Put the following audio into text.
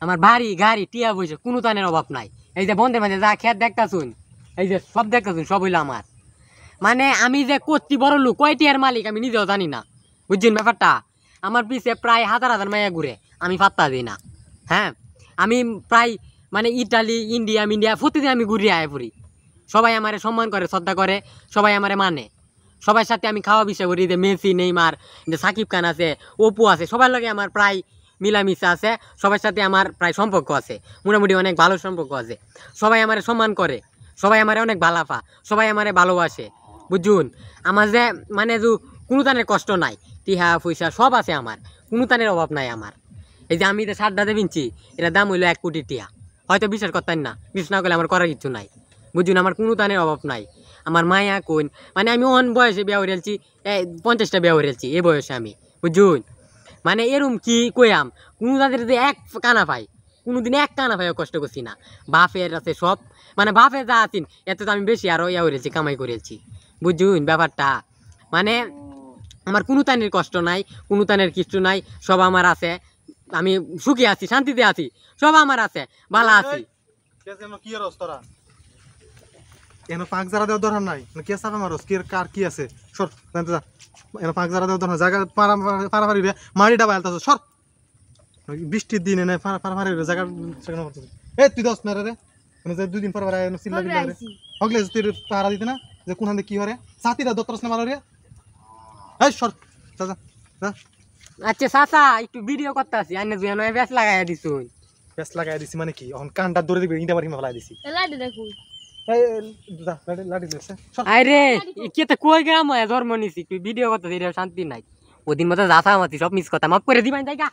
আমার বাড়ি, গাড়ি, টিয়া বসে কোনো তানের অভাব নাই। এই যে বন্ধে মাঝে যা খেত দেখতা শুন এই যে সব দেখতা শুন সব হইল আমার। মানে আমি যে করছি বড় লোক, কয় টিয়ার মালিক আমি নিজেও জানি না। বুঝছেন ব্যাপারটা? আমার পিছে প্রায় হাজার হাজার মায়া ঘুরে, আমি পাত্তা দিই না। হ্যাঁ? আমি প্রায় মানে ইটালি, ইন্ডিয়া ইন্ডিয়া প্রতিদিন আমি ঘুরিয়ে আয় পড়ি। সবাই আমারে সম্মান করে, শ্রদ্ধা করে, সবাই আমারে মানে। সবার সাথে আমি খাওয়া বিষয় করি যে মেসি, নেইমার যে সাকিব খান আছে, অপু আছে, সবার লগে আমার প্রায় মিলামিশা আছে, সবার সাথে আমার প্রায় সম্পর্ক আছে, মোটামুটি অনেক ভালো সম্পর্ক আছে। সবাই আমারে সম্মান করে, সবাই আমারে অনেক ভালাফা সবাই আমারে ভালোবাসে, বুঝুন? আমার যে মানে যে কোনো তানের কষ্ট নাই, টিহা, পয়সা সব আছে আমার, কোনো তানের অভাব নাই আমার। এই যে আমি যে সারটাতে কিনছি এটার দাম হইল এক কোটি টিয়া হয়তো বিশ্বাস করতেন না, বিশ্বাস না করলে আমার করার কিছু নাই। বুঝুন? আমার কোনো তানের অভাব নাই। আমার মায়া কোন মানে আমি অন বয়সে বিয়া হরেলছি পঞ্চাশটা বিয়া হরেলছি এই বয়সে আমি, বুঝুন? মানে এরম কি কইয়াম? কোনো তাদের যে এক কানা পাই কোনোদিন এক কানা পাইও কষ্ট করছি না। বাপের আছে সব। মানে বাপে যা আছেন, এত তো আমি বেশি আরও ইয়া করেছি, কামাই করেছি। বুঝুন ব্যাপারটা? মানে আমার কোনো তানের কষ্ট নাই, কোনো তানের কিছু নাই, সব আমার আছে। আমি সুখী আছি, শান্তিতে আছি, সব আমার আছে, ভালো আছি। কি আর তোরা এনে পাঁচ জারা দেওয়ার দরকার নাই। কে চাপে মারস কি কার কি আছে? সর জানতে যা। এনে পাঁচ জারা দেওয়ার দরকার জায়গা পাড়া পাড়াপাড়ি রে মারি ডাবা আলতা সর। বৃষ্টির দিন এনে পাড়াপাড়ি রে জায়গা সেখানে এ তুই দশ মেরে রে মানে যে দুদিন পর চিল্লা রে হগলে তুই পাহারা দিতে না যে কোন হাতে কি হরে সাথীরা দত্তরস না মারো রে। এই সর। যা যা। যা আচ্ছা চাচা একটু ভিডিও করতে আছি আইনে দুই নয় ব্যাস লাগাই দিছুন পেস লাগাই দিছি মানে কি? এখন কানটা ধরে দিবি মারি ফেলাই দিছি। লাডি দেখুন। আরে কেতে কই গ্রাম ধর্ম নিছি ভিডিও করতে শান্তি নাই। ওদিন মতো যাতা মাতি, সব মিস কথা মাফ করে দিবেন, জায়গা।